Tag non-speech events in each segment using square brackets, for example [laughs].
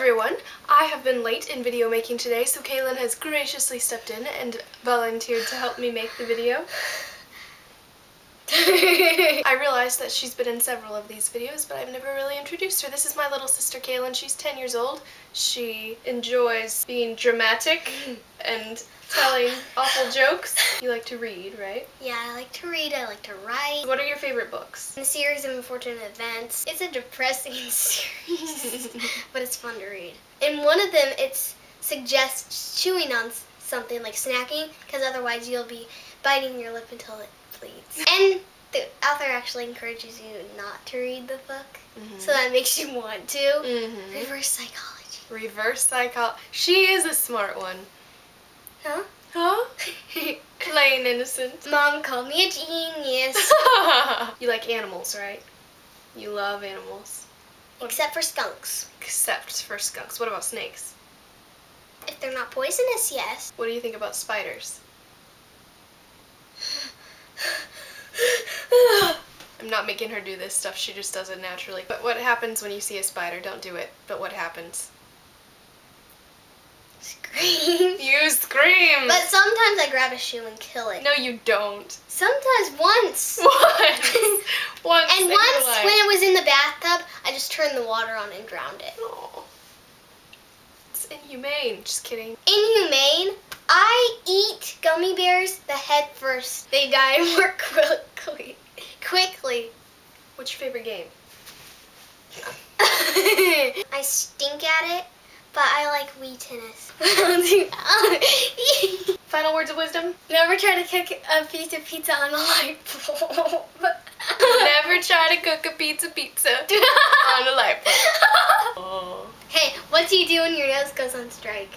everyone! I have been late in video making today, so Kaylin has graciously stepped in and volunteered to help me make the video. [laughs] I realized that she's been in several of these videos, but I've never really introduced her. This is my little sister Kaylin. She's 10 years old. She enjoys being dramatic mm. and telling awful jokes. You like to read, right? Yeah, I like to read, I like to write. What are your favorite books? The series of Unfortunate Events. It's a depressing [laughs] series, [laughs] but it's fun to read. In one of them, it suggests chewing on something like snacking, because otherwise you'll be biting your lip until it bleeds. And the author actually encourages you not to read the book, mm -hmm. so that makes you want to. Mm -hmm. Reverse psychology. Reverse psychology. She is a smart one. Huh? Huh? [laughs] Plain innocent. Mom called me a genius. [laughs] you like animals, right? You love animals. Except for skunks. Except for skunks. What about snakes? If they're not poisonous, yes. What do you think about spiders? Not making her do this stuff, she just does it naturally. But what happens when you see a spider? Don't do it. But what happens? Scream. [laughs] You scream. But sometimes I grab a shoe and kill it. No, you don't. Sometimes once. [laughs] Once. [laughs] once. and once when it was in the bathtub, I just turned the water on and drowned it. Oh. It's inhumane. Just kidding. Inhumane? I eat gummy bears the head first. They die more quickly. Quickly. What's your favorite game? [laughs] I stink at it but I like Wii tennis. [laughs] Final words of wisdom? Never try to cook a piece of pizza on a light bulb. [laughs] Never try to cook a pizza pizza on a light bulb. Oh. Hey, what do you do when your nose goes on strike?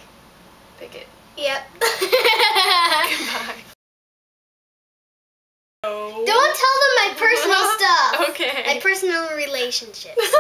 Pick it. Yep. Goodbye. Don't tell my personal [laughs] stuff. Okay. My personal relationships. [laughs]